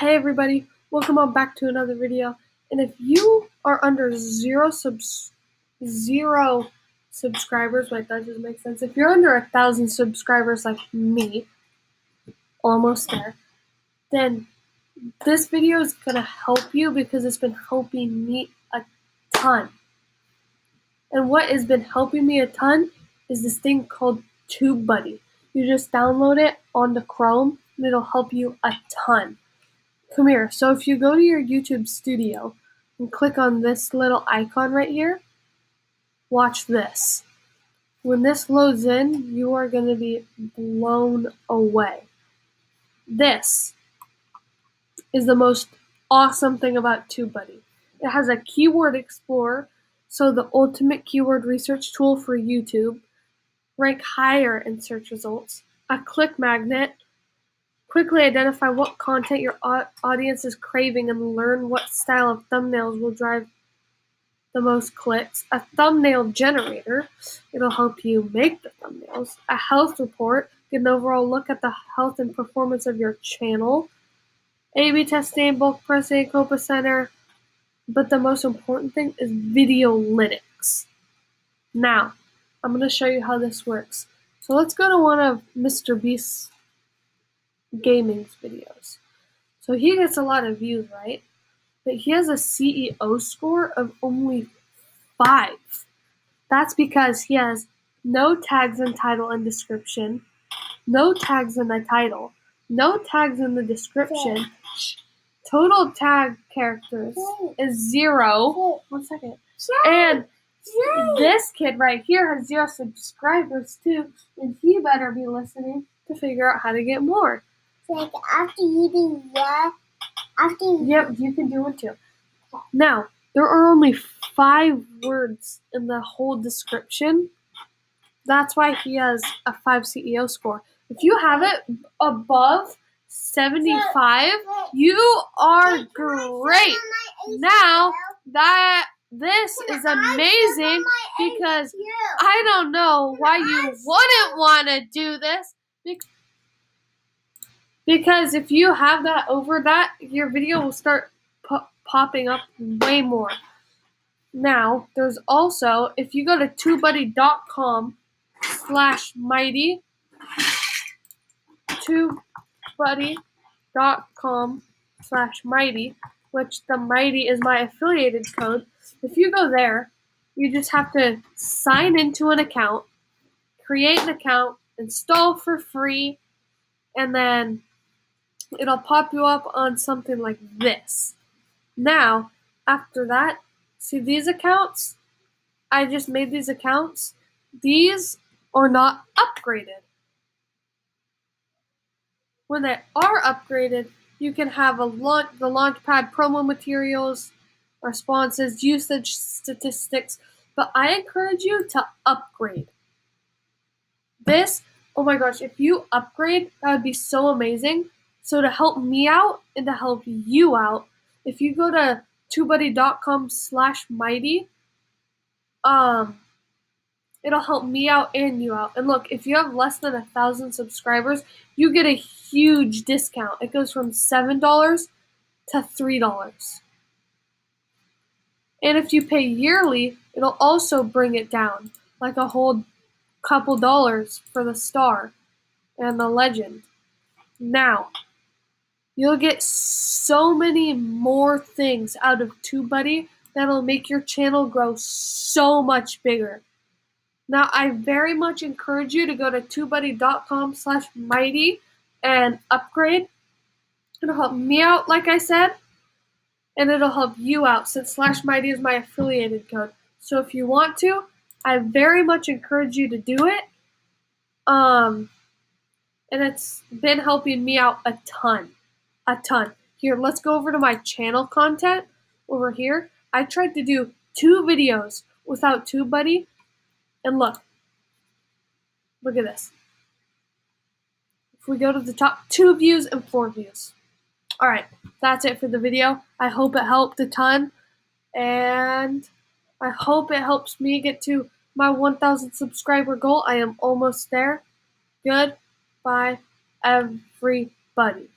Hey everybody, welcome on back to another video. And if you are under zero subs zero subscribers, wait that doesn't make sense. If you're under a thousand subscribers like me, almost there, then this video is gonna help you because it's been helping me a ton. And what has been helping me a ton is this thing called TubeBuddy. You just download it on the Chrome and it'll help you a ton. Come here. So if you go to your YouTube studio and click on this little icon right here, watch this. When this loads in, you are going to be blown away. This is the most awesome thing about TubeBuddy. It has a keyword explorer, so the ultimate keyword research tool for YouTube. Rank higher in search results. A click magnet, Quickly identify what content your audience is craving and learn what style of thumbnails will drive the most clicks. A thumbnail generator, it'll help you make the thumbnails. A health report, get an overall look at the health and performance of your channel. A-B testing, bulk pricing, Copa Center. But the most important thing is Videolytics. Now, I'm going to show you how this works. So let's go to one of MrBeast's gaming videos. So he gets a lot of views, right? But he has a SEO score of only five. That's because he has no tags in title and description, no tags in the title, no tags in the description. Total tag characters is zero. One second. And this kid right here has zero subscribers too, and he better be listening to figure out how to get more like after you do yeah, after you Yep, you can do it too. Now, there are only five words in the whole description. That's why he has a five SEO score. If you have it above 75, you are great. Now that this is amazing because I don't know why you wouldn't want to do this because if you have that over that, your video will start po- popping up way more. Now, there's also, if you go to tubebuddy.com slash mighty, tubebuddy.com slash mighty, which the mighty is my affiliated code. If you go there, you just have to sign into an account, create an account, install for free, and then it'll pop you up on something like this. Now, after that, see these accounts? I just made these accounts. These are not upgraded. When they are upgraded, you can have a launch, the Launchpad promo materials, responses, usage statistics, but I encourage you to upgrade. This, oh my gosh, if you upgrade, that would be so amazing so to help me out and to help you out, if you go to tubebuddy.com slash mighty, um, it'll help me out and you out. And look, if you have less than a thousand subscribers, you get a huge discount. It goes from seven dollars to three dollars. And if you pay yearly, it'll also bring it down, like a whole couple dollars for the star and the legend. Now, You'll get so many more things out of TubeBuddy that'll make your channel grow so much bigger. Now, I very much encourage you to go to tubebuddy.com slash mighty and upgrade. It'll help me out, like I said, and it'll help you out since slash mighty is my affiliated code. So if you want to, I very much encourage you to do it. Um, and it's been helping me out a ton a ton. Here, let's go over to my channel content over here. I tried to do two videos without TubeBuddy, and look. Look at this. If we go to the top, two views and four views. Alright, that's it for the video. I hope it helped a ton, and I hope it helps me get to my 1,000 subscriber goal. I am almost there. Goodbye, everybody.